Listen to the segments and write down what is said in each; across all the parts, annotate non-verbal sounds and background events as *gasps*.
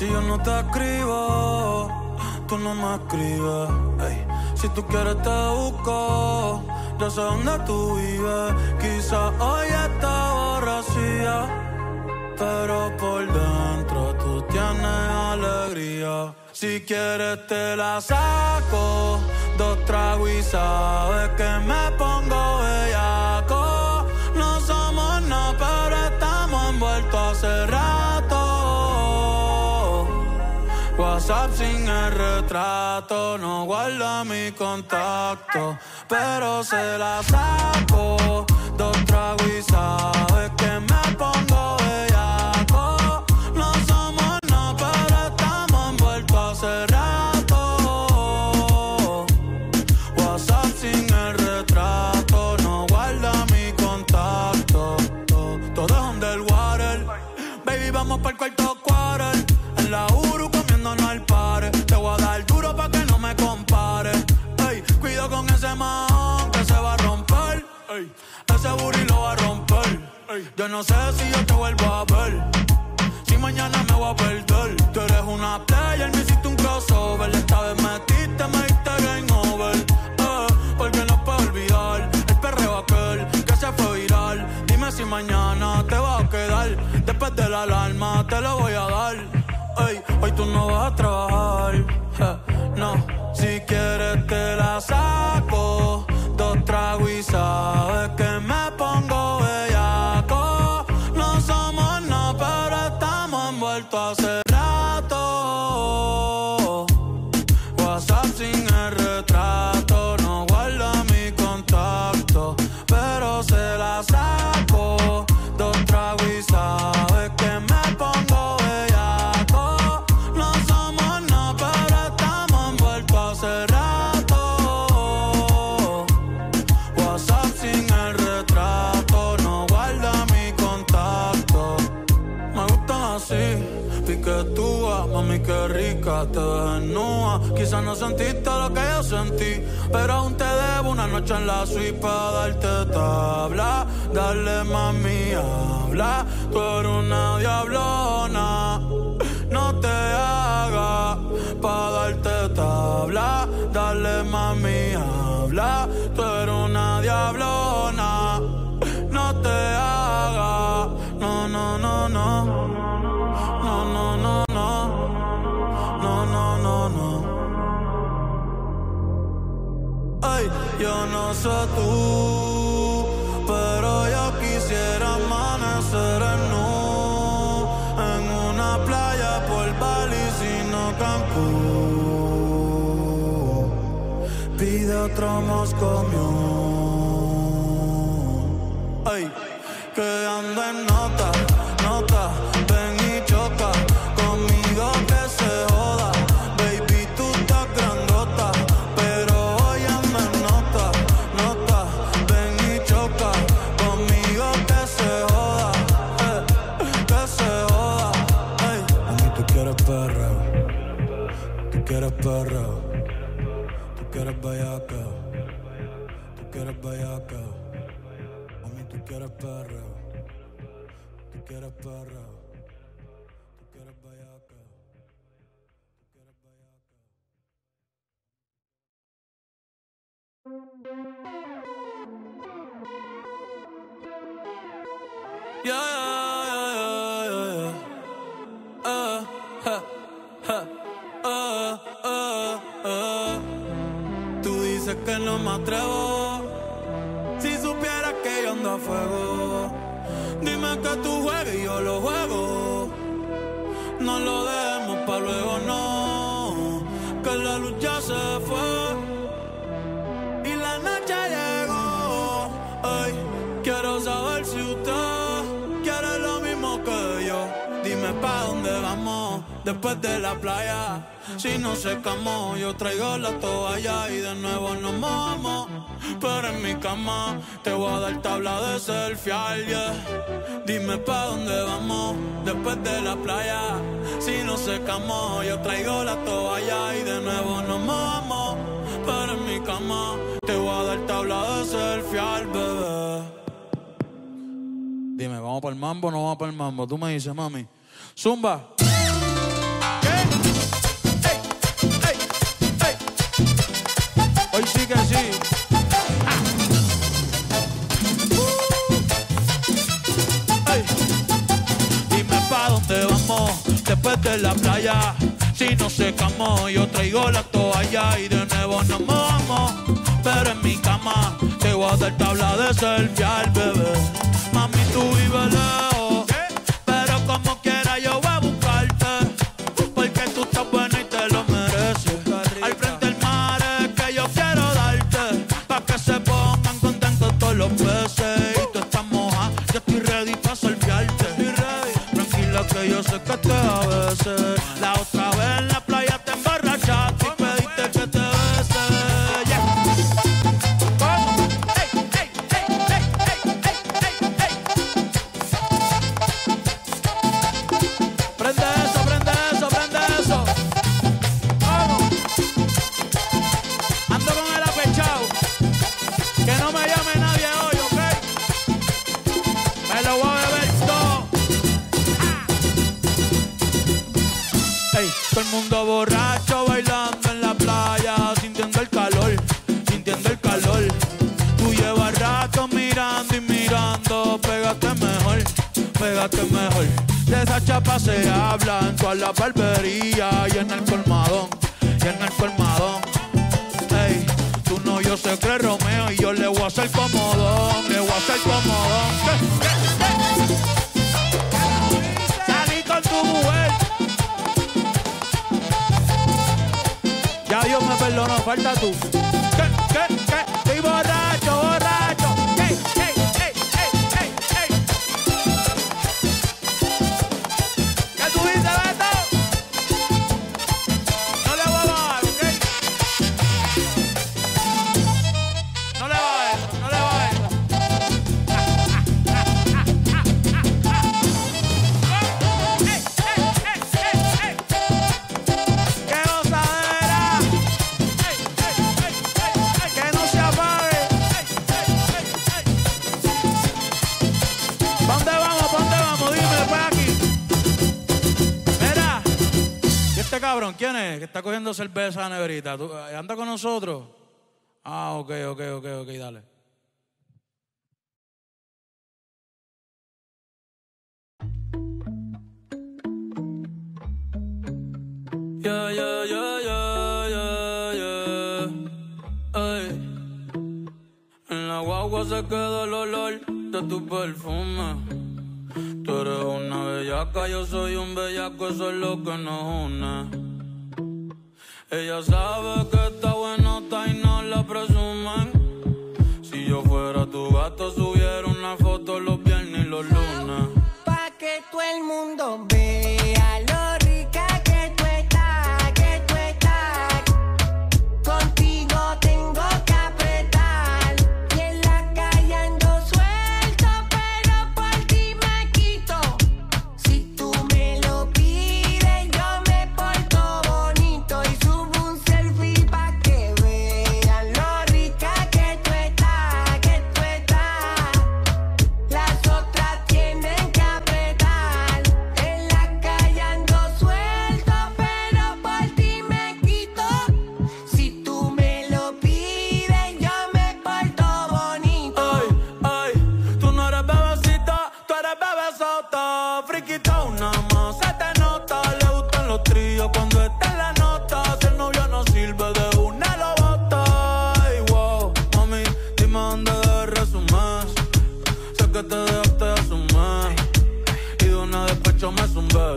Si yo no te escribo, tú no me escribes. Si tú quieres te busco, yo sé dónde tú vives. Quizás hoy está borracía, pero por dentro tú tienes alegría. Si quieres te la saco, dos tragos y sabes que me pongo bellaco. WhatsApp sin el retrato, no guarda mi contacto, pero se la saco. Dos tragos y sabes que me pongo Ey, ese booty lo va a romper. Yo no sé si yo te vuelvo a ver. Si mañana me voy a perder. Tú eres una player, me hiciste un crossover. Esta vez metiste, me diste game over. Porque no puedo olvidar el perreo aquel que se fue viral. Dime si mañana te vas a quedar. Después de la alarma te lo voy a dar. Ey, hoy tú no vas a trabajar. eh, no, si quieres te la saco. Dos tragos y sabes que me Quizás no sentiste lo que yo sentí, pero aún te debo una noche en la suite para darte tabla. Dale mami, habla, tú eres una diablona. No te hagas para darte tabla. Dale mami, habla, tú eres una diablona. No te hagas, no, no, no. No, yo no sé tú, pero yo quisiera amanecer en nu en una playa por Bali, sino Cancún. Pide otro Moscow Ay, que ando en tú quieres perreo, tú quieres perreo, tú quieres bellaca, tú quieres bellaca. Yeah, yeah, yeah, yeah. Uh, ha, ha, uh, uh, uh. Tú dices que no me atrevo. Si supieras que yo ando a fuego, que tú juegas y yo lo juego. No lo dejemos pa' luego, no. Que la luz ya se fue Dime pa' dónde vamos después de la playa. Si no secamos, yo traigo la toalla y de nuevo nos mojamos. Pero en mi cama te voy a dar tabla de selfie, yeah. Dime pa' dónde vamos después de la playa. Si no secamos, yo traigo la toalla y de nuevo nos mojamos. Pero en mi cama te voy a dar tabla de selfie, bebé. Dime, ¿vamos para el mambo o no vamos para el mambo? Tú me dices, mami. Zumba. Hoy sí que sí. Dime pa' dónde vamos después de la playa. Si no se camó, yo traigo la toalla y de nuevo nos vamos. Pero en mi cama te voy a dar tabla de selfie al bebé. Mami, tú y vela. Dios me perdonó, falta tú. ¿Qué, qué, qué? Estoy borracho, borracho. está cogiendo cerveza en la ¿Tú, eh, ¿Anda con nosotros? Ah, ok, ok, ok, ok, dale. Yeah, yeah, yeah, yeah, yeah, yeah. En la guagua se quedó el olor de tu perfume. Tú eres una bellaca, yo soy un bellaco, eso es lo que nos une. Ella sabe que está buenota y no la presumen. Si yo fuera tu gato, subiera una foto los viernes y los lunes. Pa' que todo el mundo vea.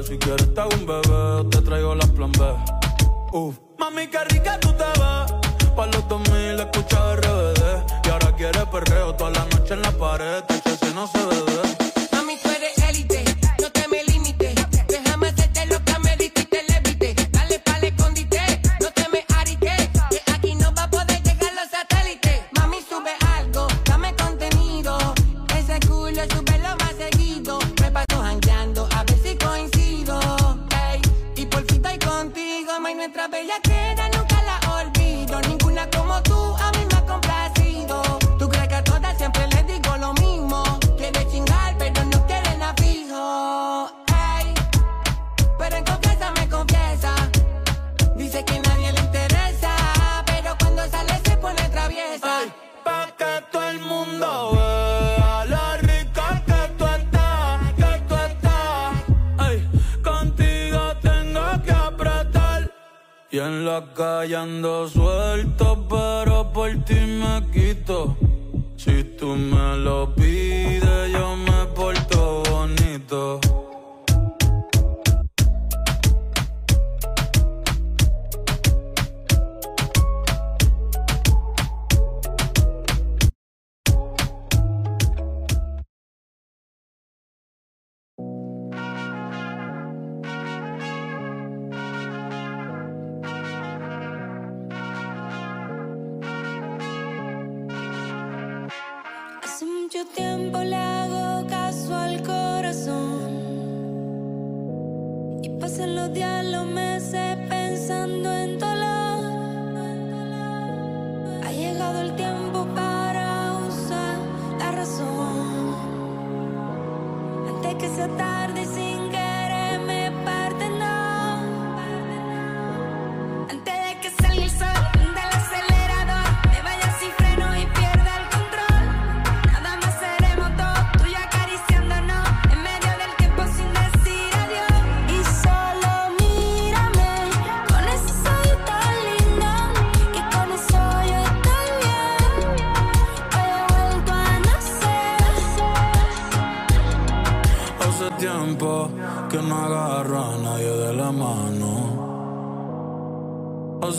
Si quieres te hago un bebé, te traigo las plan B. Uf. Mami, qué rica tú te vas, Pa' los 2000 escucha RBD. Y ahora quieres perreo toda la noche en la pared. Este te si no se ve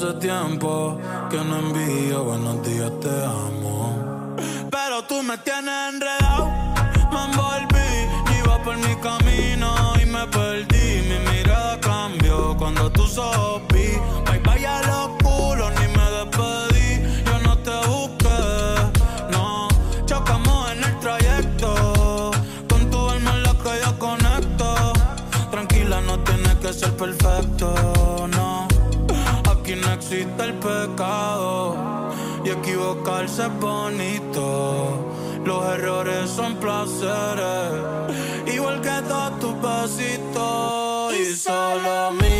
hace tiempo que no envío buenos días, te amo. Pero tú me tienes enredado, me envolví, iba por mi camino y me perdí. Mi mirada cambió cuando tú sopí. Bye bye a los culos, ni me despedí. Yo no te busqué, no. Chocamos en el trayecto, con tu alma en la que yo conecto. Tranquila, no tienes que ser perfecta el pecado y equivocarse es bonito. Los errores son placeres, igual que todos tus besitos y solo mi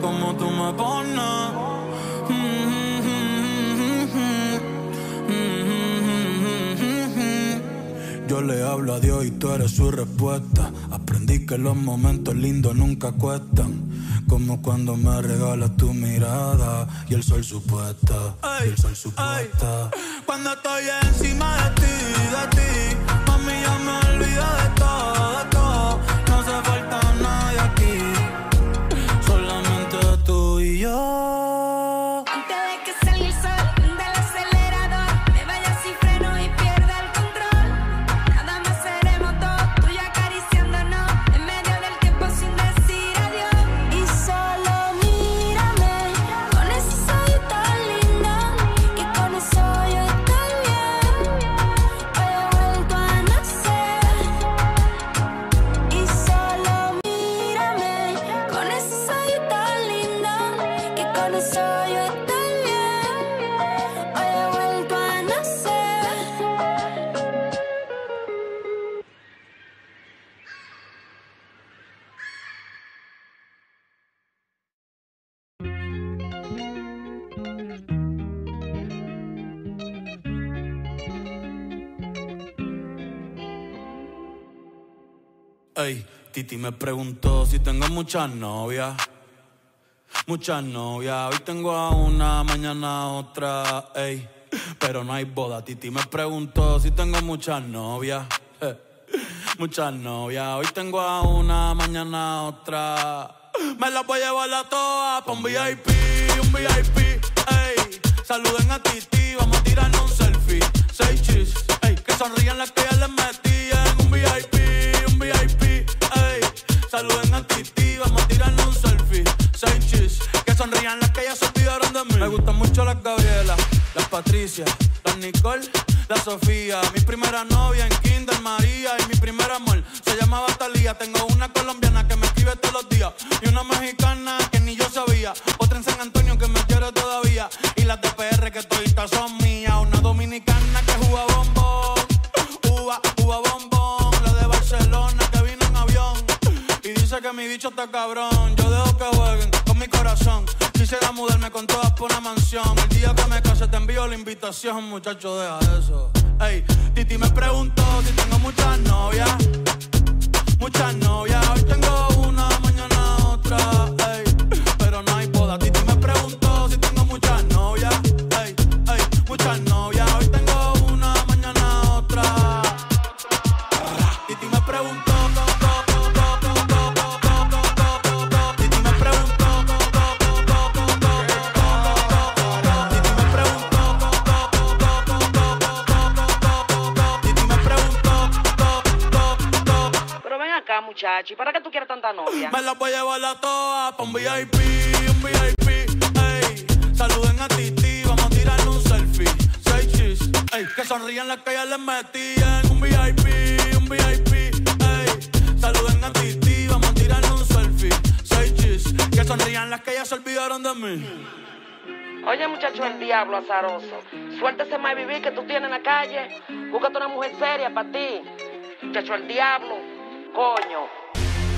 como tú me pones. Yo le hablo a Dios y tú eres su respuesta. Aprendí que los momentos lindos nunca cuestan. Como cuando me regalas tu mirada y el sol supuesta. Y el sol supuesta. Cuando estoy encima de ti. Titi me preguntó si tengo muchas novias. Muchas novias, hoy tengo a una, mañana otra, ey. Pero no hay boda, Titi me preguntó si tengo muchas novias. *laughs* Muchas novias, hoy tengo a una, mañana otra. Me las voy a llevar a todas pa' un VIP, un VIP, ey. Saluden a Titi, vamos a tirarnos un selfie. Seis chis, ey. Que sonrían las que ya les metí en un VIP. Saluden a Titi, vamos a tirarnos un selfie. Seis chis, que sonrían las que ya se olvidaron de mí. Me gustan mucho las Gabriela, las Patricia, las Nicole, la Sofía. Mi primera novia en Kinder María y mi primer amor se llamaba Talía. Tengo una colombiana que me escribe todos los días y una mexicana cabrón. Yo dejo que jueguen con mi corazón. Quisiera mudarme con todas por una mansión. El día que me case te envío la invitación, muchacho, deja eso. Ey, Titi me preguntó si tengo muchas novias. Muchas novias, hoy tengo una, mañana otra. Tanta novia? Me las voy a llevar a todas pa' un VIP, un VIP, ey. Saluden a Titi, vamos a tirarle un selfie. Seis chis, ey. Que sonrían las que ya les metí en un VIP, un VIP, ey. Saluden a Titi, vamos a tirarle un selfie. Seis chis, que sonrían las que ya se olvidaron de mí. Oye, muchacho, el diablo azaroso. Suéltese más vivir que tú tienes en la calle. Búscate una mujer seria para ti. Muchacho, el diablo. Coño.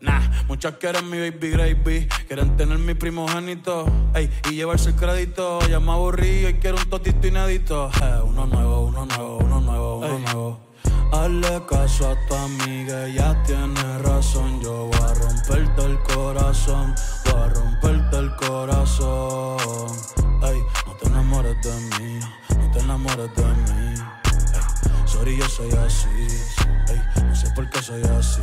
Nah, muchas quieren mi baby gravy, quieren tener mi primogénito, ey, y llevarse el crédito. Ya me aburrí y quiero un totito inédito. Eh, uno nuevo, uno nuevo, uno nuevo, uno nuevo. Hazle caso a tu amiga, ella tiene razón. Yo voy a romperte el corazón, voy a romperte el corazón. Ey, no te enamores de mí, no te enamores de mí. Ey, sorry, yo soy así, ey, no sé por qué soy así.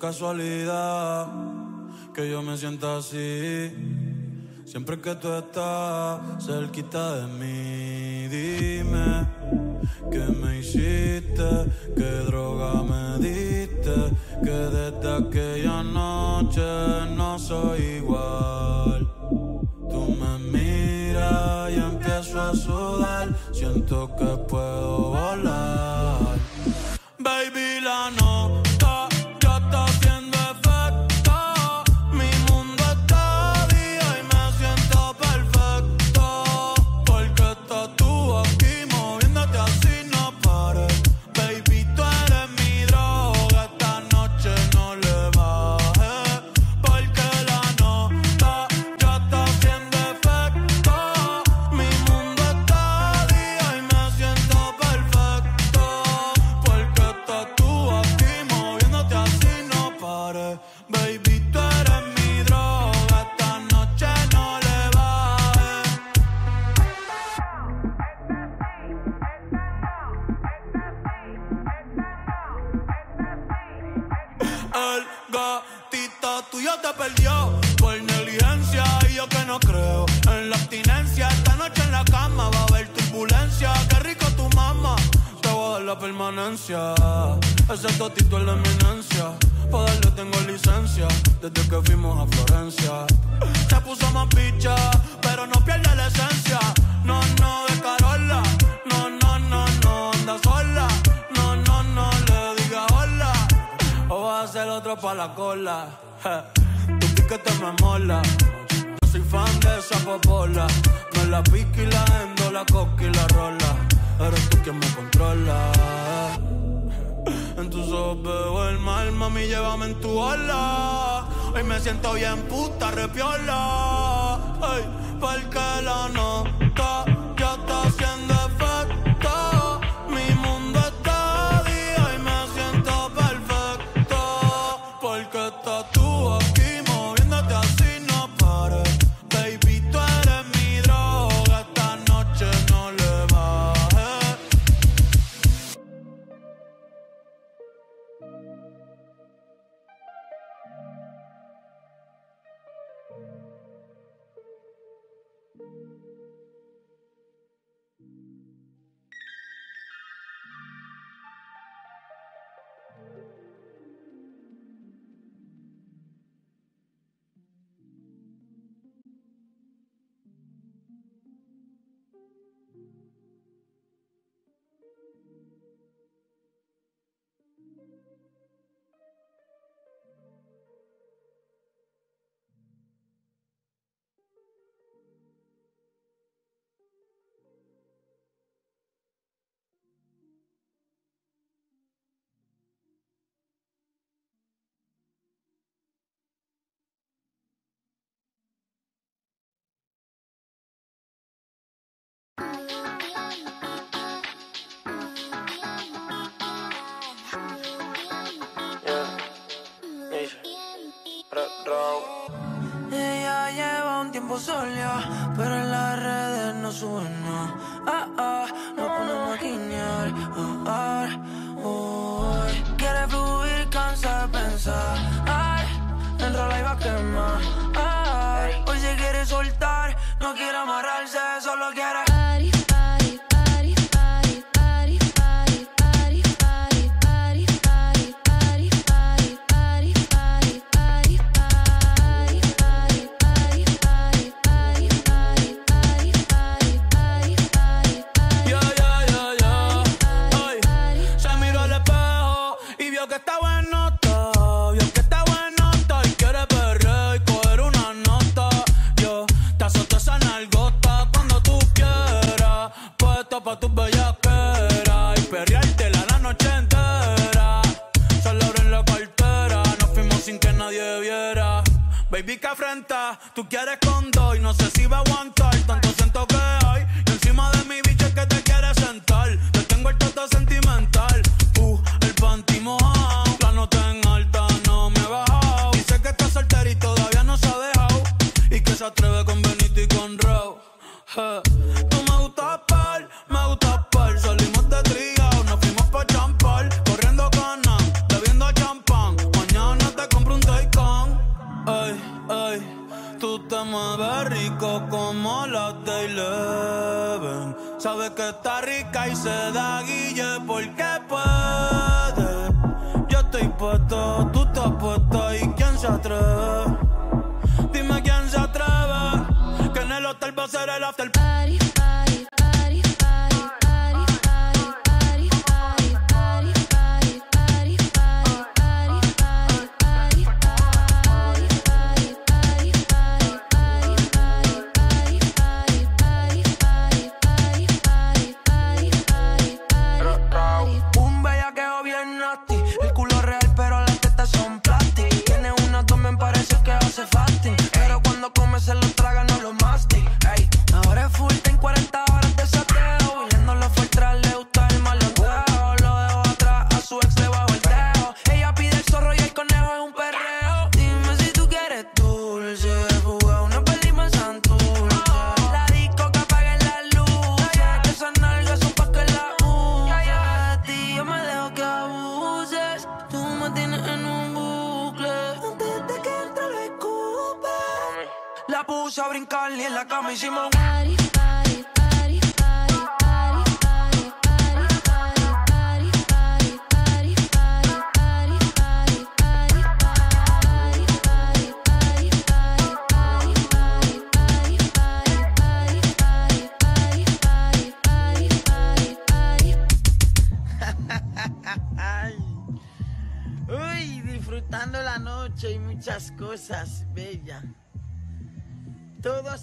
Casualidad que yo me sienta así. Siempre que tú estás cerquita de mí, dime qué me hiciste, qué droga me diste, que desde aquella noche no soy igual. Tú me miras y empiezo a sudar. Siento que puedo volar. otra la cola. Tu piquete me mola. Yo soy fan de esa popola. Me la pique y la endo, la coca y la rola. Eres tú quien me controla. En tus ojos veo el mal, mami, llévame en tu ola. Hoy me siento bien puta, repiola. Ey, porque la nota suena. Ah, ah, no ponemos a guiñar. Ah, ah, oh. Quiere fluir, cansa de pensar. Ay, enrola y va a quemar. Ay, hoy se quiere soltar, no quiere amarrar.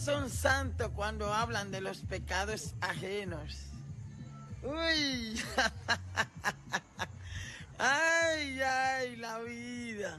Son santo cuando hablan de los pecados ajenos. Uy, *laughs* ay, ay, la vida.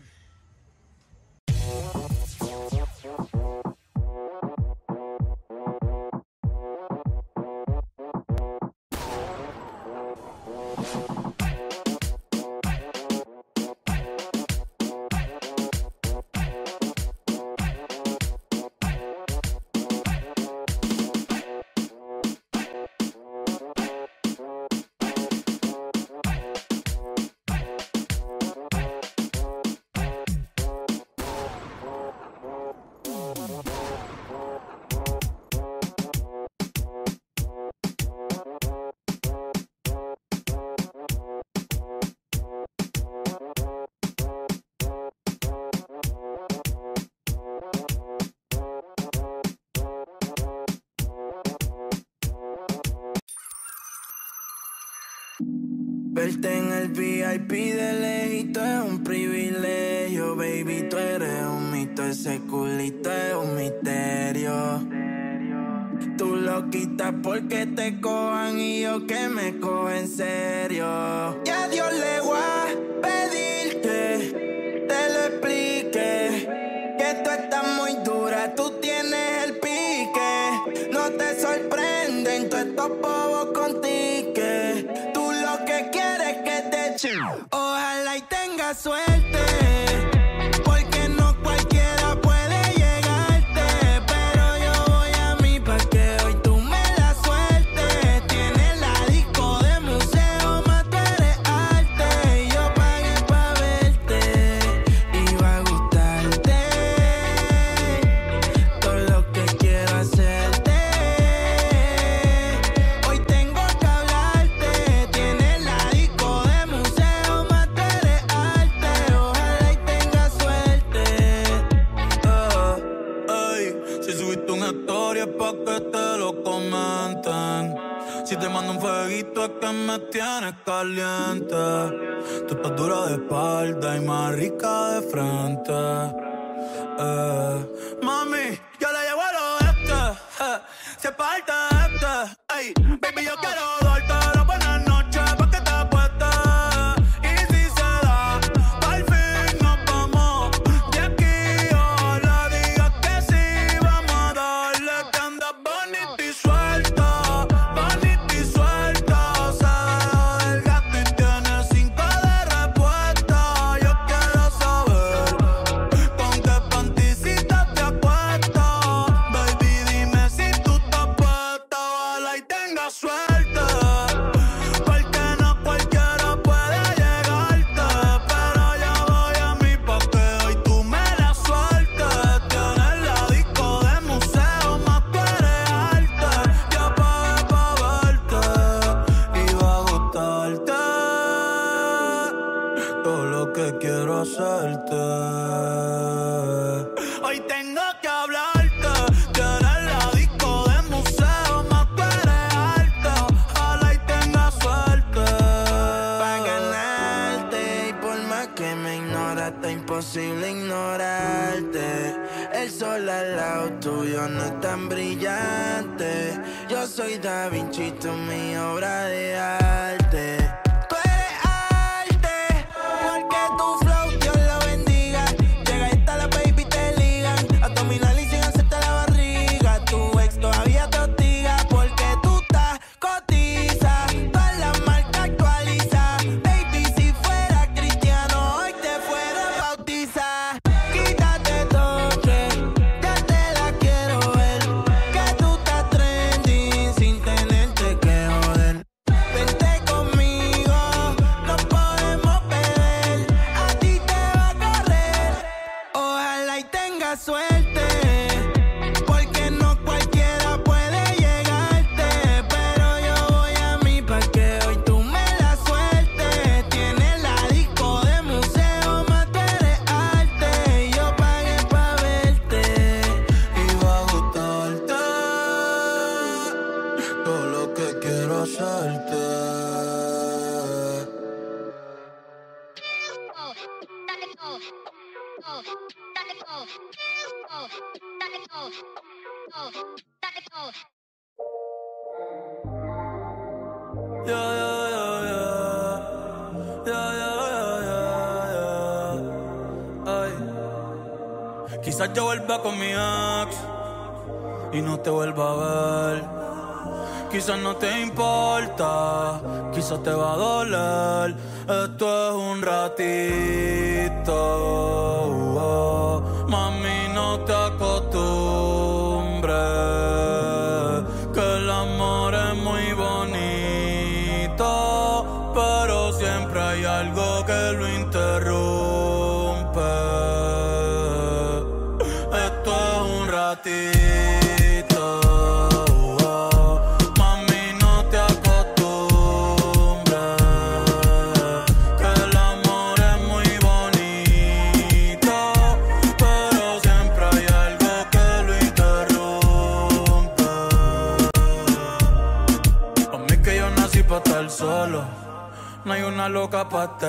Quizás te va a doler.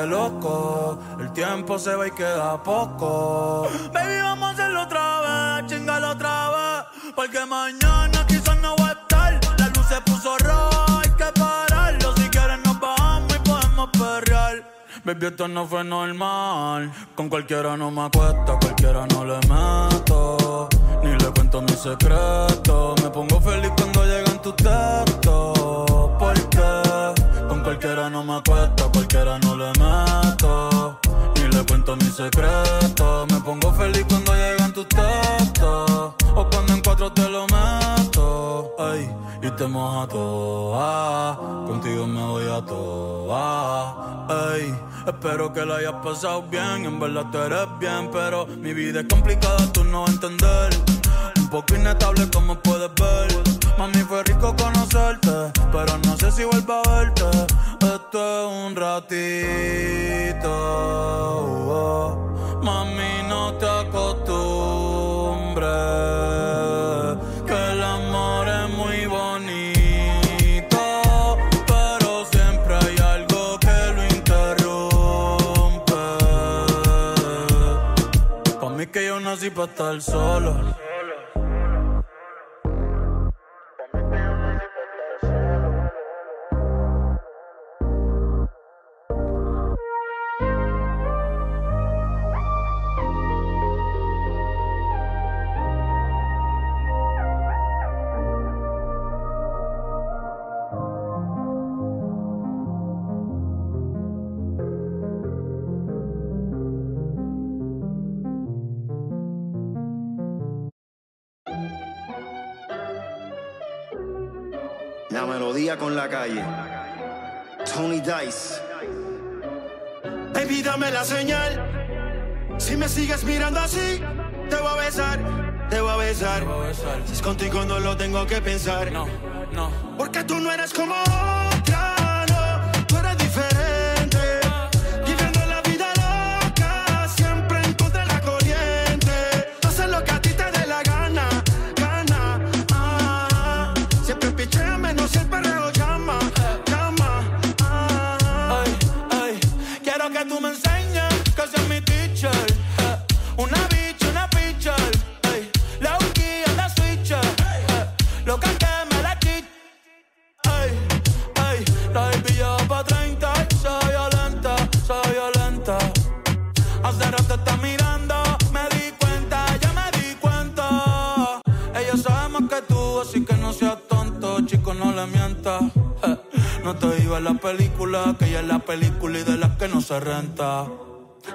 El tiempo se va y queda poco. Baby, vamos a hacerlo otra vez, chingalo otra vez. Porque mañana quizás no voy a estar. La luz se puso roja, hay que pararlo. Si quieres nos bajamos y podemos perrear. Baby, esto no fue normal. Con cualquiera no me acuesto, cualquiera no le meto. Ni le cuento mis secretos. Me pongo feliz cuando llegan tus textos. Cualquiera no me acuesto, a cualquiera no le meto. Ni le cuento mis secretos. Me pongo feliz cuando llegan tus textos. O cuando en cuatro te lo meto. Ay, y te moja toda. Contigo me voy a toa. Ay, espero que la hayas pasado bien. En verdad tú eres bien, pero mi vida es complicada, tú no vas a entender. Un poco inestable como puedes ver. Mami, fue rico conocerte, pero no sé si vuelvo a verte. Esto es un ratito. Mami, no te acostumbres. Que el amor es muy bonito, pero siempre hay algo que lo interrumpe. Mí que yo nací pa' estar solo. Con la calle. Tony Dice. Baby, dame la señal. Si me sigues mirando así, te voy a besar, te voy a besar. Si es contigo no lo tengo que pensar. No, no. Porque tú no eres como otra, La película, que ella es la película y de las que no se renta.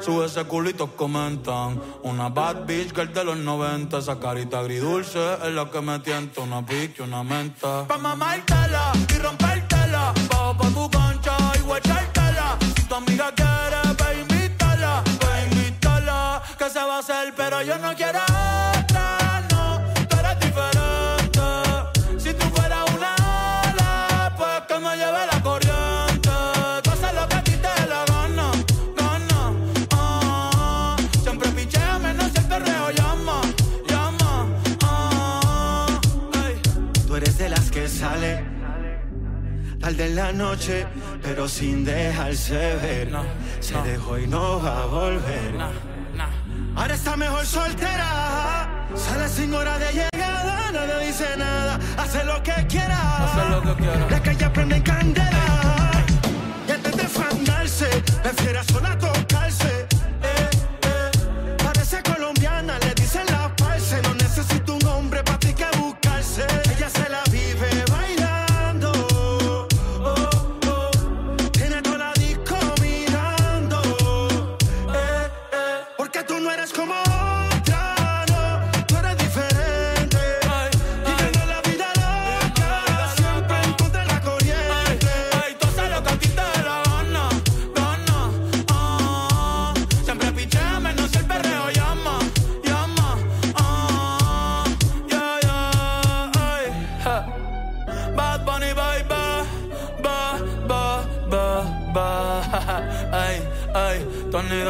Sube ese culito, comentan. Una bad bitch girl de los 90. Esa carita agridulce es la que me tienta. Una y una menta. Pa' mamártela y rompértela. Bajo pa' tu concha y guachártela. Si tu amiga quiere, ve invítala. Ve invítala. Que se va a hacer, pero yo no quiero tarde en la noche, pero sin dejarse ver. No, Se no. dejó y no va a volver. Nah. por soltera. Sale sin hora de llegada, no le dice nada. Hace lo que quiera. Hace lo que quiera. La calle prende en candela. Y antes de fandarse, prefiere sola tocarse.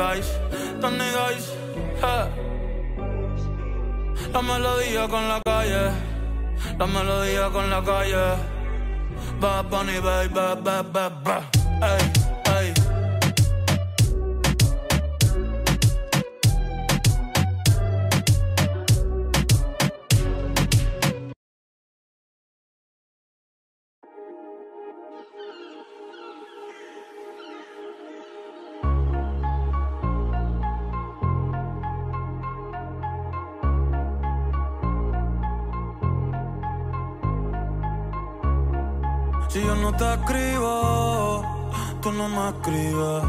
Tony Dice, ja. La melodía con la calle, la melodía con la calle. Bad Bunny, baby, ba, ba, ba, ba. Si yo no te escribo, tú no me escribes.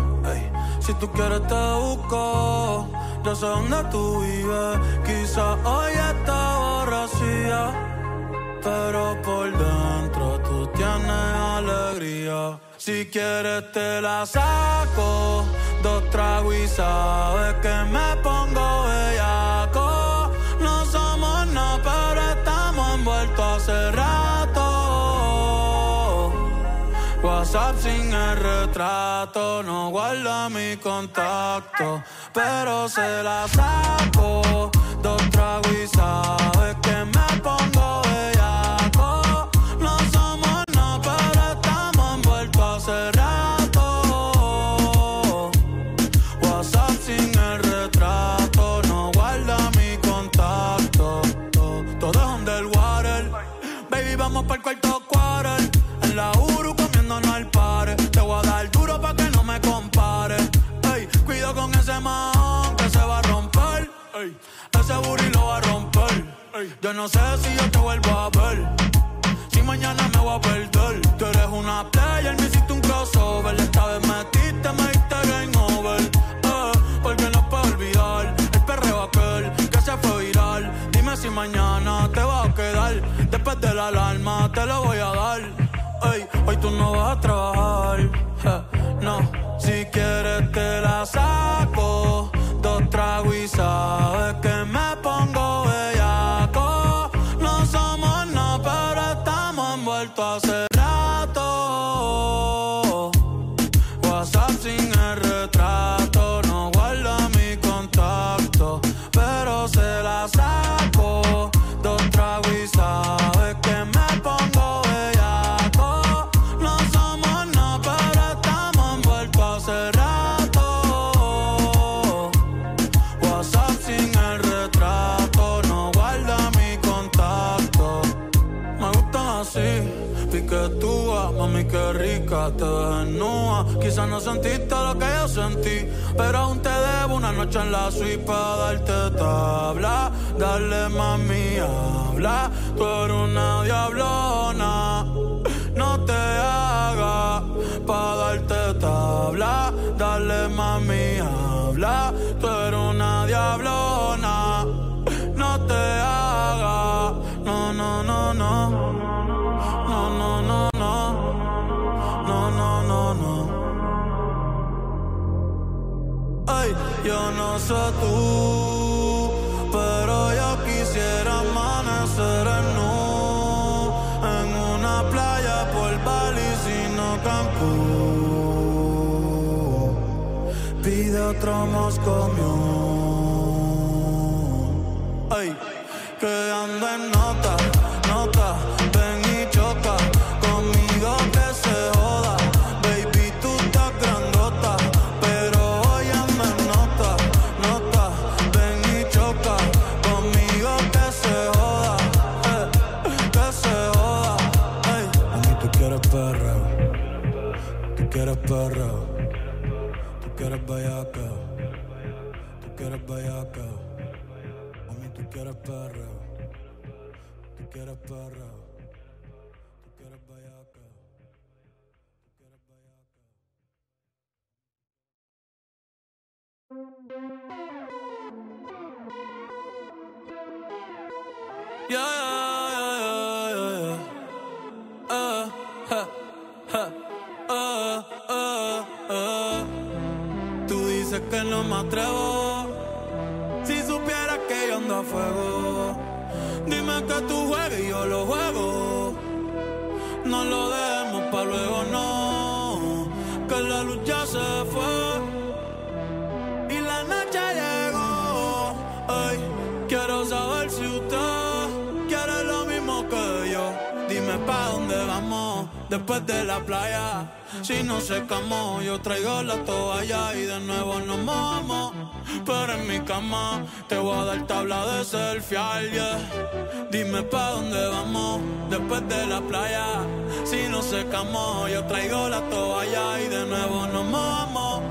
Si tú quieres te busco, yo sé dónde tú vives. Quizá hoy está borracía, pero por dentro tú tienes alegría. Si quieres te la saco, dos tragos y sabes que me pongo bellaco. No somos nada, pero WhatsApp sin el retrato, no guarda mi contacto, pero se la saco. Dos tragos y sabes que me pongo Ey, ese booty lo va a romper. Ey, yo no sé si yo te vuelvo a ver. Si mañana me voy a perder. Tú eres una player, me hiciste un crossover. Esta vez metiste, me diste game over. Eh, porque no puedo olvidar el perreo aquel que se fue viral. Dime si mañana te vas a quedar. Después de la alarma te lo voy a dar. Ey, hoy tú no vas a trabajar. eh, no, si quieres te la saco. Dos tragos y sabes que me desnuda. Quizás no sentiste lo que yo sentí, pero aún te debo una noche en la suite para darte tabla. Dale mami, habla, tú eres una diablona. No te hagas para darte tabla. Dale mami, habla, tú eres una diablona. No te hagas, no, no, no. No, yo no sé tú, pero yo quisiera amanecer en nu en una playa por Bali, sino Cancún. Pide otro Moscow Ay, que ando en nota, Tú quieres perreo. Tú quieres bellaca. Tú quieres bellaca. Yeah, yeah, yeah, yeah, yeah. Uh, ha, ha, uh, uh, uh. Tú dices que no me atrevo. Si supieras que yo ando a fuego, que tú juegas y yo lo juego. No lo demos pa' luego, no. Que la luz ya se fue después de la playa. Si no secamos, yo traigo la toalla y de nuevo nos mojamos. Pero en mi cama te voy a dar tabla de selfie, yeah. Dime pa' dónde vamos después de la playa. Si no secamos, yo traigo la toalla y de nuevo nos mojamos.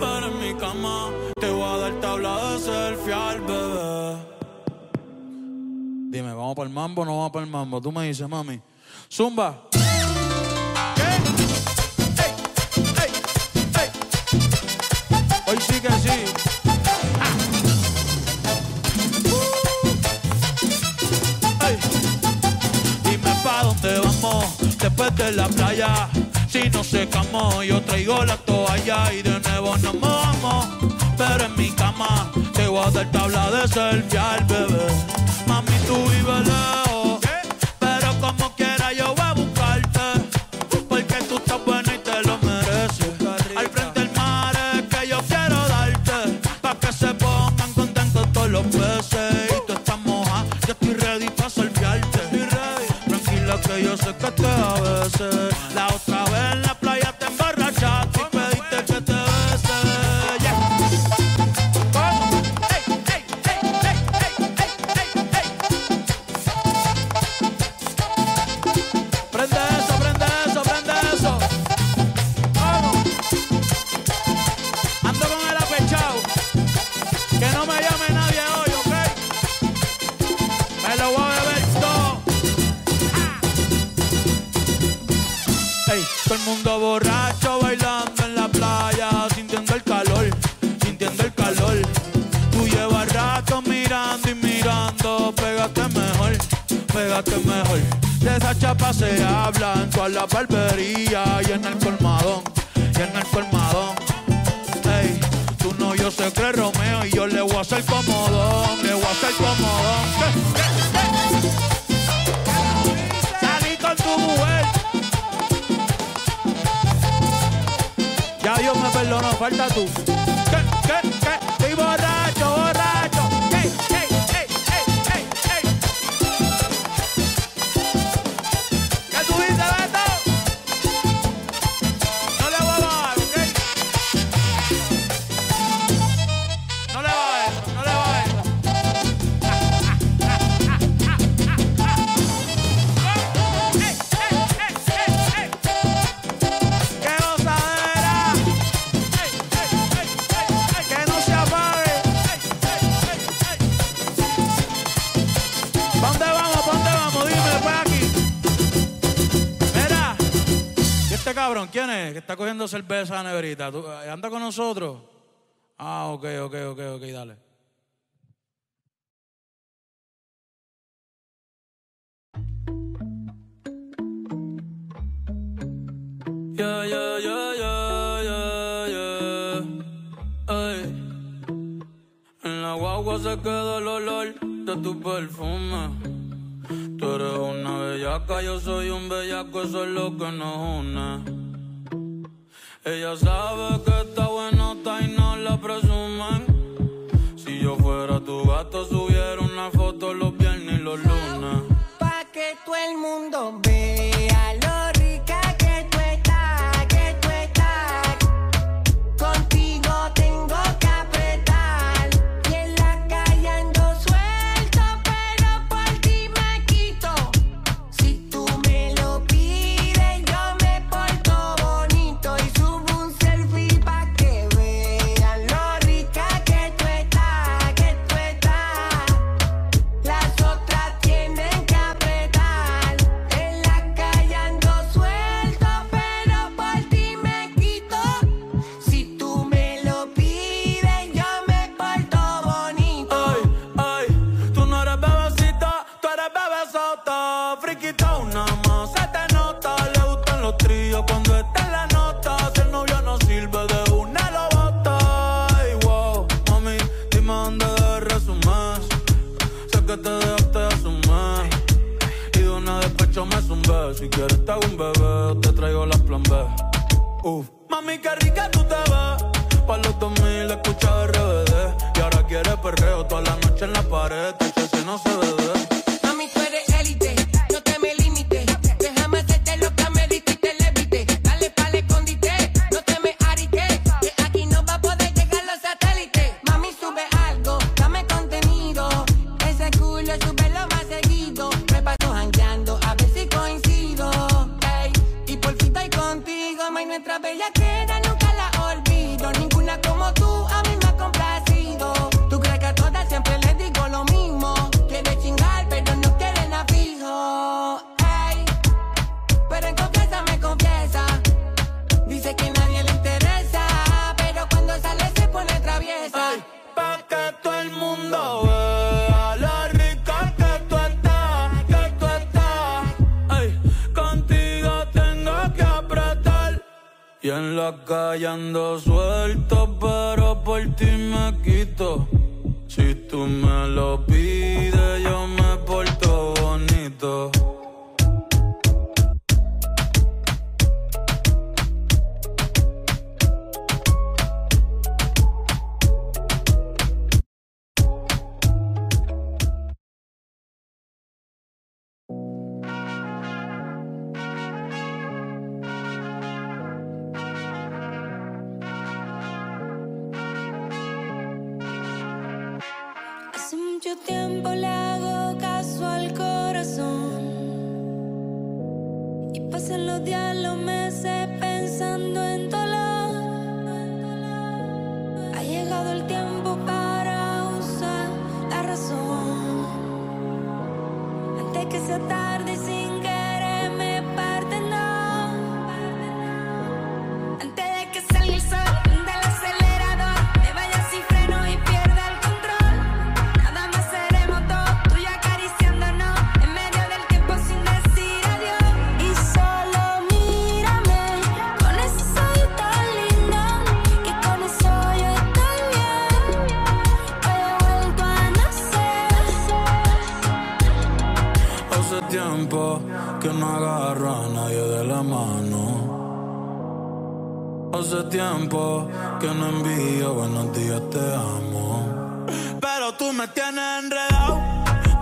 Pero en mi cama te voy a dar tabla de selfie, bebé. Dime, ¿vamos para el mambo o no vamos para el mambo? Tú me dices, mami. Zumba. Después de la playa. Si no secamos, yo traigo la toalla y de nuevo nos mojamos. Pero en mi cama te voy a dar tabla de selfie al bebé. Mami, tú vives lejos, Me perdonó, falta tú. ¿Qué? ¿Qué? ¿Qué? Estoy borracho, borracho. ¿Qué? ¿Qué? Está cogiendo cerveza a la. ¿Tú- eh, ¿Anda con nosotros? Ah, ok, ok, ok, ok, dale. Yeah, yeah, yeah, yeah, yeah, yeah. En la guagua se queda el olor de tu perfume. Tú eres una bellaca, yo soy un bellaco, eso es lo que nos une. Ella sabe que está buenota y no la presumen. Si yo fuera tu gato, subiera una foto los viernes y los lunes. Pa' que todo el mundo vea me zumbé. Si quieres te hago un bebé, te traigo las plan B. Uf. Mami, qué rica tú te ves. Pa' los 2000 escucha RBD. Y ahora quieres perreo toda la noche en la pared. Te si no se bebe. hace tiempo que no envío buenos días, te amo. Pero tú me tienes enredado,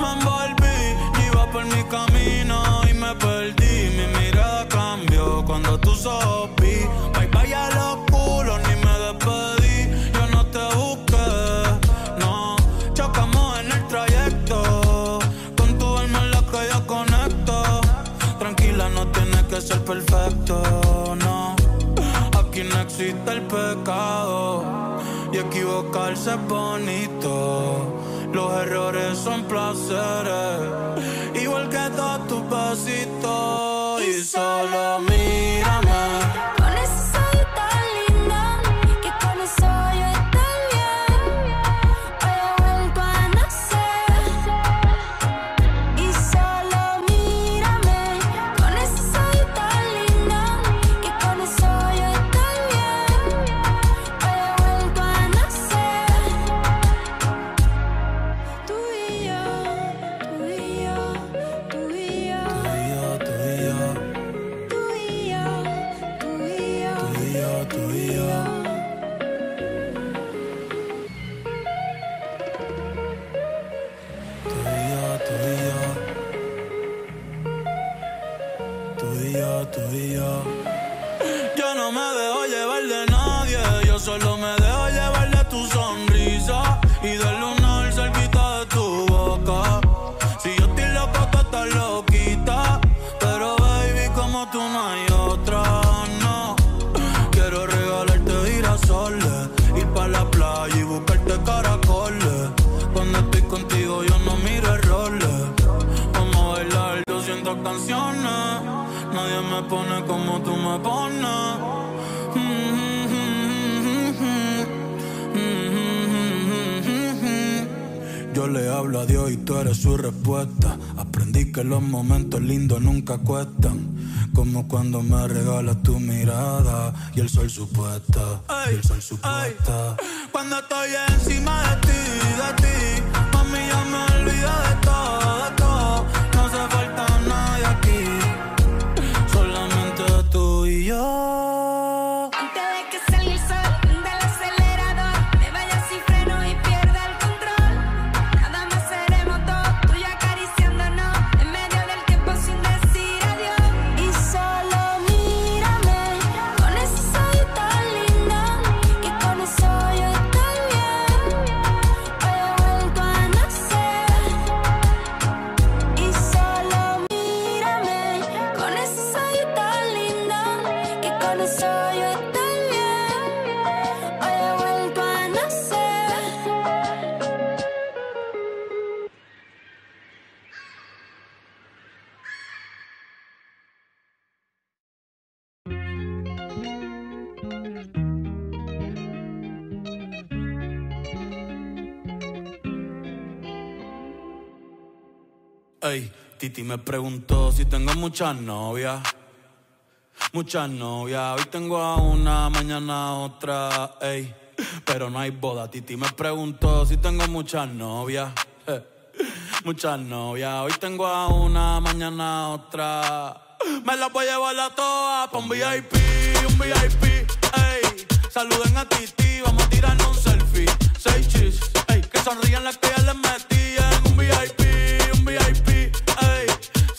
me envolví, iba por mi camino y me perdí. Mi mirada cambió cuando tú sopí. Bye bye a los culos, ni me despedí. Yo no te busqué, no. Chocamos en el trayecto, con tu alma en la que yo conecto. Tranquila, no tienes que ser perfecta el pecado y equivocarse es bonito. Los errores son placeres, igual que todos tus besitos y solo mi como tú me pones. Yo le hablo a Dios y tú eres su respuesta. Aprendí que los momentos lindos nunca cuestan. Como cuando me regalas tu mirada y el sol supuesta. Y el sol supuesta. Cuando estoy encima de ti, de ti Titi me preguntó si tengo muchas novias. Muchas novias, hoy tengo a una, mañana otra, ey. Pero no hay boda, Titi me preguntó si tengo muchas novias. *laughs* Muchas novias, hoy tengo a una, mañana otra. Me las voy a llevar a todas pa' un VIP, un VIP, ey. Saluden a Titi, vamos a tirarnos un selfie. Seis chis, ey. Que sonrían las que ya les metí en un VIP.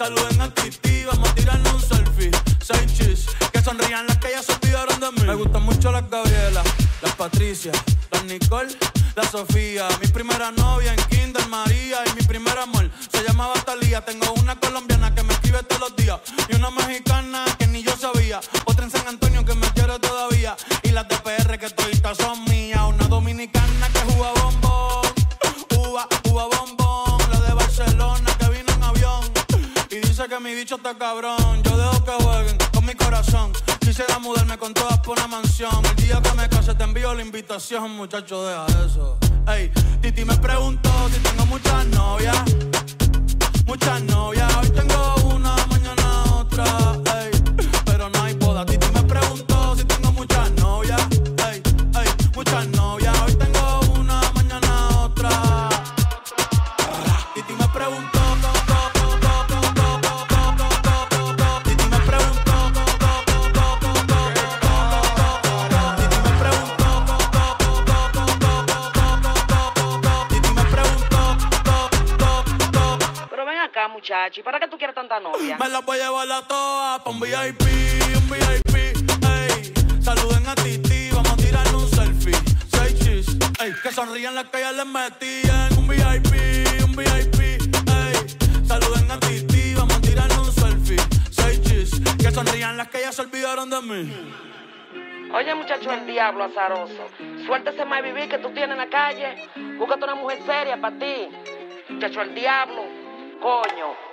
Saluden a Titi, vamos a tirarnos un selfie. Seis chis, que sonrían las que ya se olvidaron de mí. Me gustan mucho las Gabriela, las Patricia, las Nicole, la Sofía. Mi primera novia en Kinder María y mi primer amor se llamaba Talía. Tengo una colombiana que me escribe todos los días y una mexicana cabrón. Yo dejo que jueguen con mi corazón. Quisiera mudarme con todas por una mansión. El día que me case te envío la invitación, muchacho, deja eso. Ey, Titi me preguntó si tengo muchas novias. Muchas novias, hoy tengo una, mañana otra. Acá, muchacho, ¿y para qué tú quieres tanta novia? me las voy a llevar a todas pa' un VIP, un VIP, ey. Saluden a Titi, vamos a tirarle un selfie. Seis chis, ey. Que sonrían las que ya les metí en un VIP, un VIP, ey. Saluden a Titi, vamos a tirarle un selfie. Seis chis, que sonrían las que ya se olvidaron de mí. Oye, muchacho, el diablo azaroso. Suéltese más vivir que tú tienes en la calle. Búscate una mujer seria para ti. Muchacho, el diablo. Coño.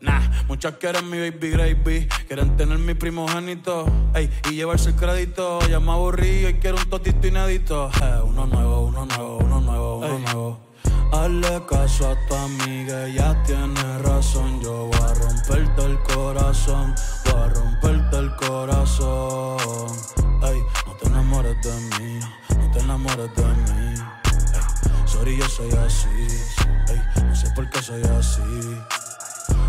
Nah, muchas quieren mi baby gravy, quieren tener mi primogénito, ey, y llevarse el crédito. Ya me aburrí y quiero un totito inédito. Eh, uno nuevo, uno nuevo, uno nuevo, uno nuevo. Hazle caso a tu amiga, ella tiene razón. Yo voy a romperte el corazón, voy a romperte el corazón. Ey, no te enamores de mí, no te enamores de mí. Ey, sorry, yo soy así, ey, no sé por qué soy así.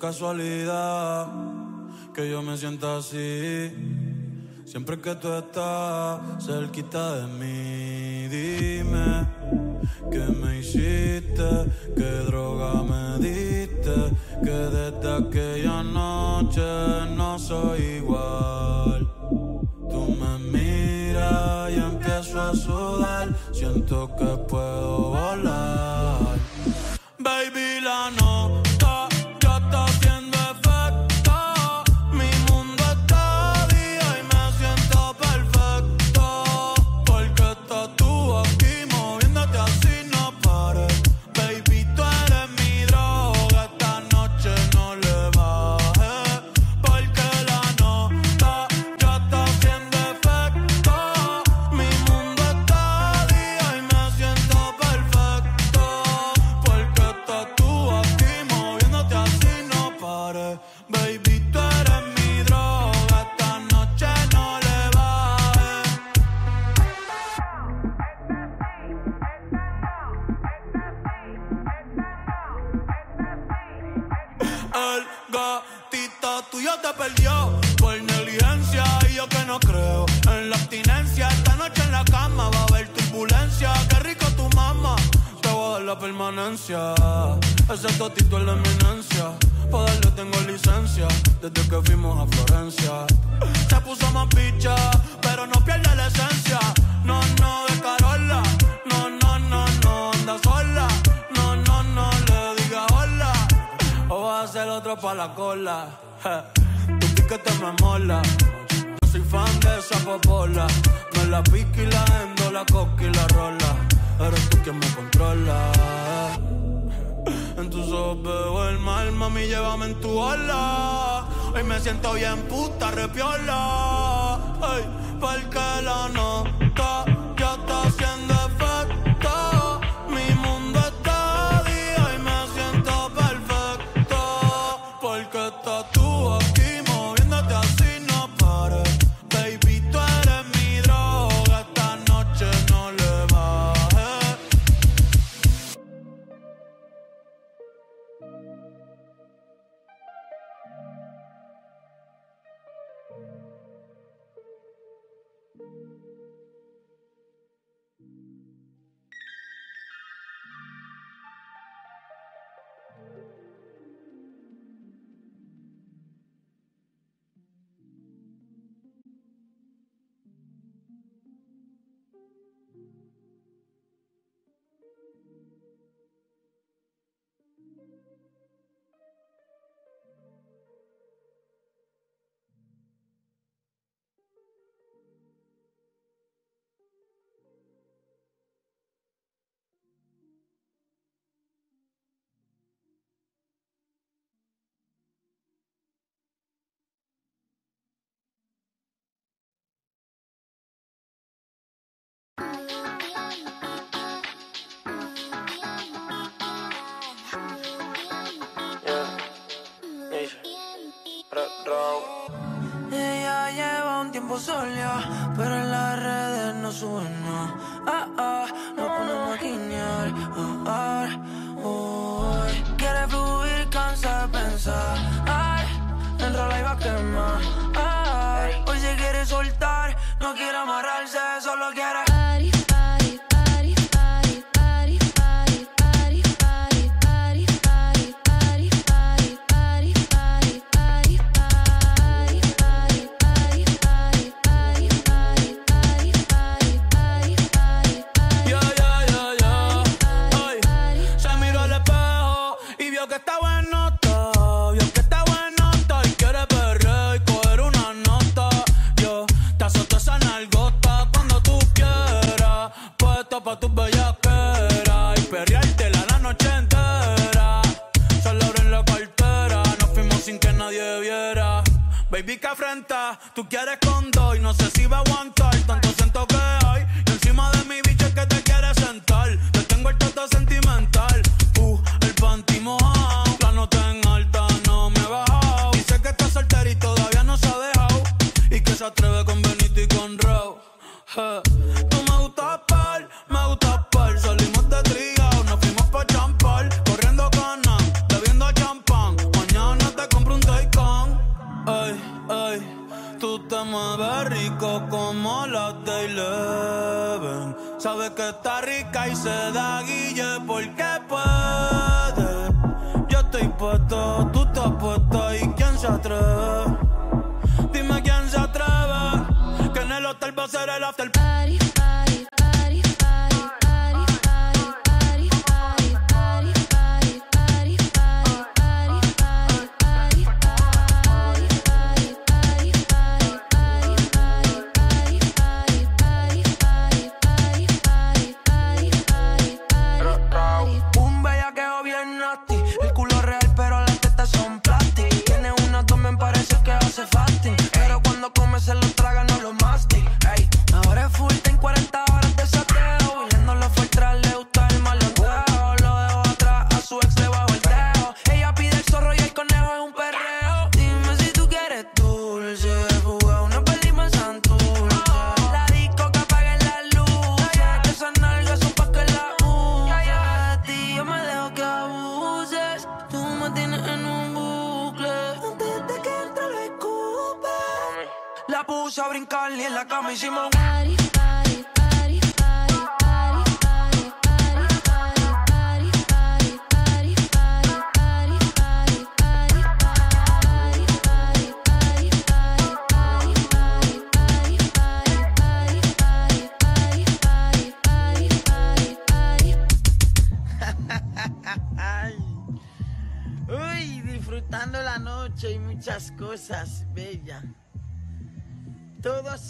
Casualidad que yo me sienta así. Siempre que tú estás cerquita de mí, dime qué me hiciste, qué droga me diste, que desde aquella noche no soy igual. Tú me miras y empiezo a sudar. Siento que puedo volar. pa' la cola. Je, tu piquete me mola. Yo soy fan de esa popola. Me la pique y la endo, la coca y la rola. Eres tú quien me controla. En tus ojos veo el mal, mami, llévame en tu ola. Hoy me siento bien puta, repiola. Ey, porque la nota Ah, ah, no ponemos a guiñar. Ah, ah, oh. Quiere fluir, cansa de pensar. Ay, enrola y va a quemar. Ay, hoy se quiere soltar, no quiere amarrar.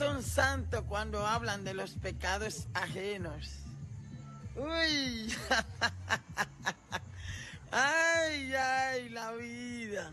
son santos cuando hablan de los pecados ajenos. Uy, *laughs* ay, ay, la vida.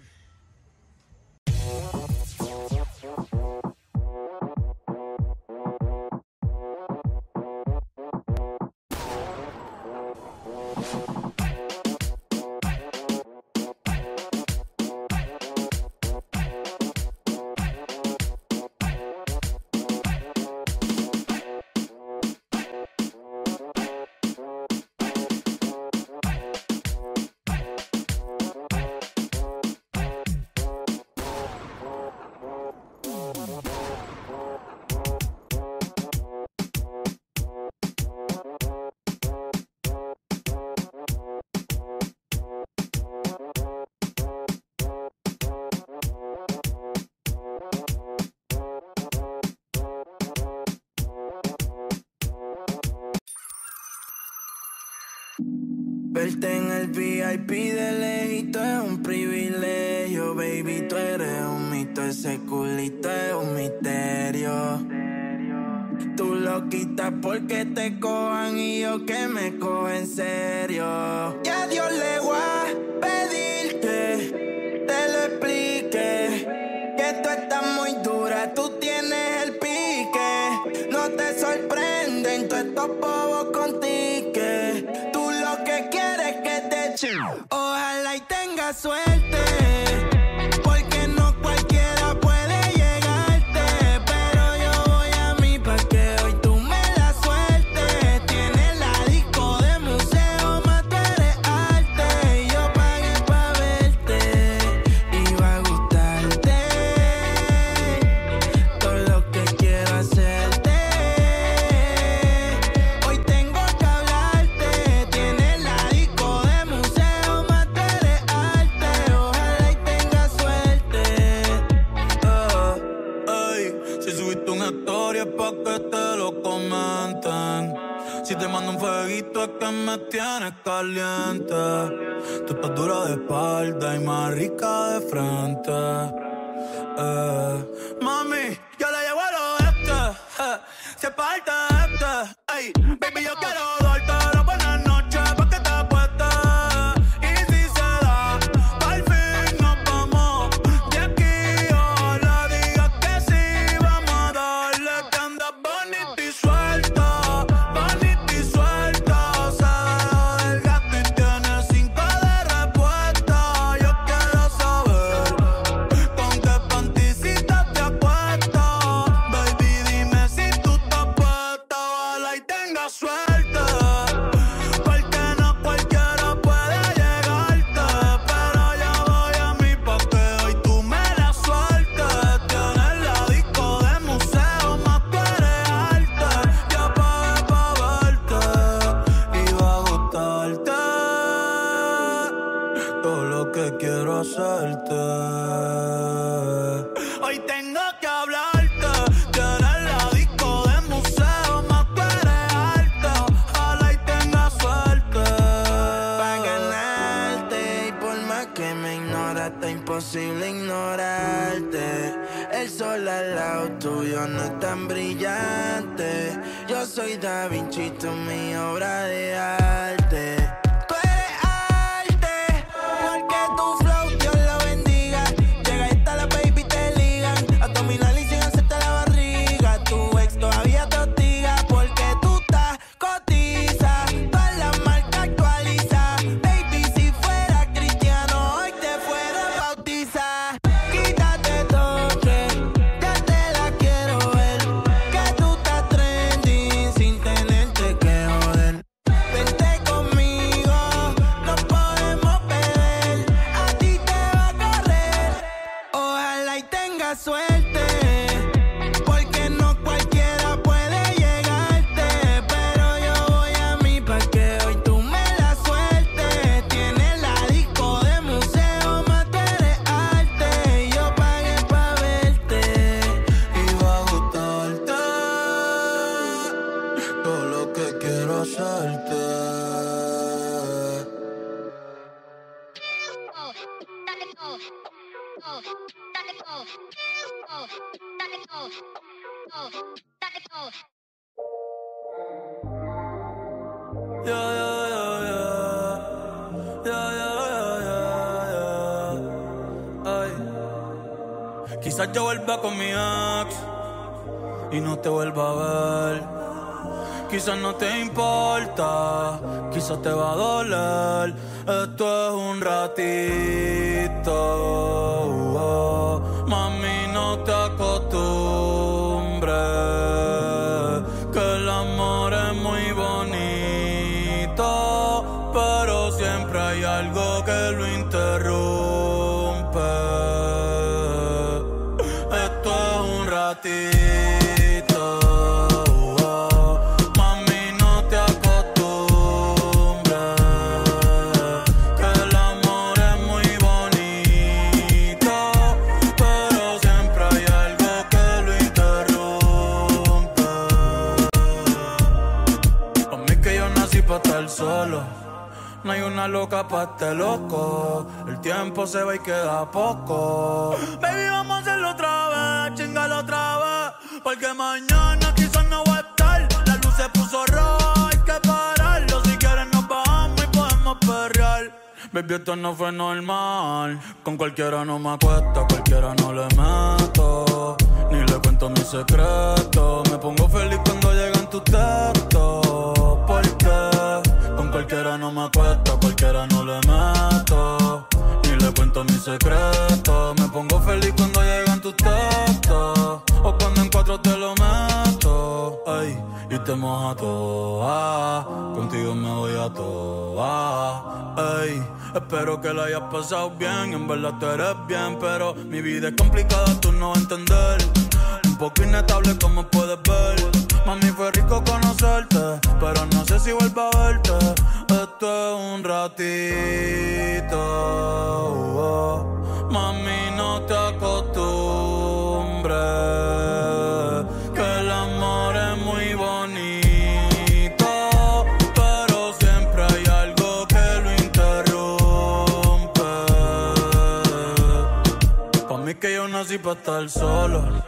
Quizás te va a doler. Esto este loco. El tiempo se va y queda poco. *gasps* Baby, vamos a hacerlo otra vez, chingalo otra vez. Porque mañana quizás no voy a estar. La luz se puso roja, hay que pararlo. Si quieres nos bajamos y podemos perrear. Baby, esto no fue normal. Con cualquiera no me acuesto, cualquiera no le meto. Ni le cuento mis secretos. Me pongo feliz cuando llegan tus textos. Cualquiera no me acuesto, a cualquiera no le meto. Ni le cuento mis secretos. Me pongo feliz cuando llegan tus textos. O cuando en cuatro te lo meto. Ay, y te moja toda. Contigo me voy a toa. Ay, espero que lo hayas pasado bien. En verdad tú eres bien, pero mi vida es complicada, tú no vas a entender. Un poco inestable como puedes ver. Mami, fue rico conocerte, pero no sé si vuelvo a verte. Esto es un ratito. Mami, no te acostumbres. Que el amor es muy bonito, pero siempre hay algo que lo interrumpe. Pa' mí que yo nací pa' estar solo.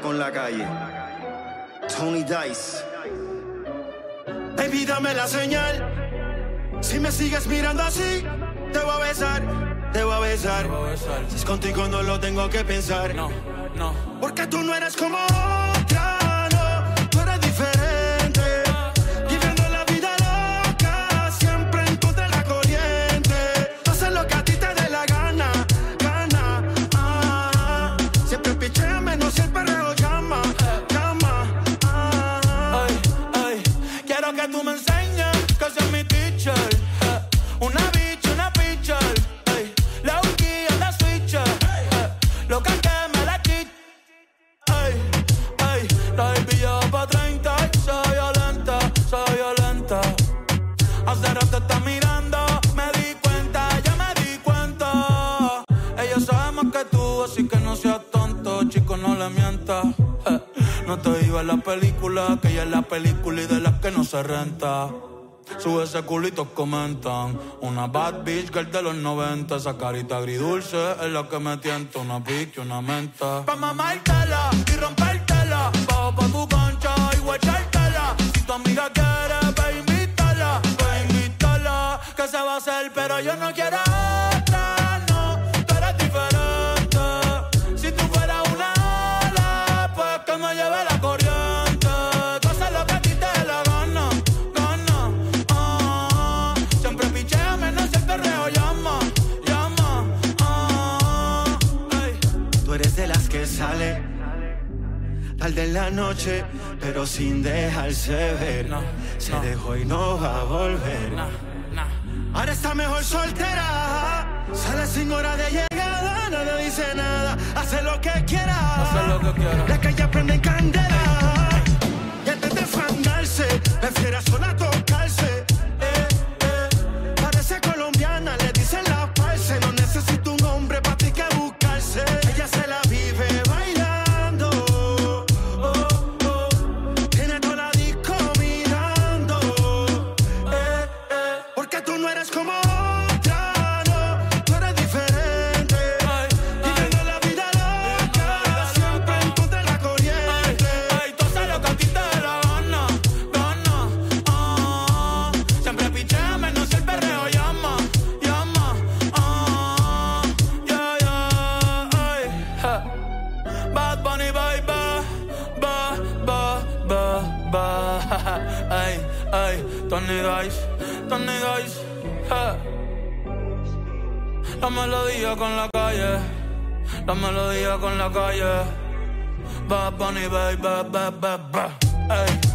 Con la calle. Tony Dice. Baby, dame la señal. Si me sigues mirando así, te voy a besar, te voy a besar. Voy a besar. Si es contigo no lo tengo que pensar. No, no. Porque tú no eres como otra, Iba la película, que ella es la película y de las que no se renta. Sube ese culito, comentan. Una bad bitch girl de los 90. Esa carita agridulce es la que me tienta. Una y una menta. Pa' mamártela y rompértela. Bajo pa' tu concha y guachártela. Si tu amiga quiere, ve invítala. Ve invítala. Que se va a hacer, pero yo no quiero tarde en la noche, pero sin dejarse ver. No, Se no. dejó y no va a volver. Ahora está mejor soltera. Sale sin hora de llegada, nadie dice nada. Hace lo que quiera. Hace lo que quiera. La calle prende en candela. Y antes de fandarse, prefiere sola tocarse. Dice, ja. La melodía con la calle, la melodía con la calle. Bad Bunny, baby, ba, ba, ba, ba. Ey.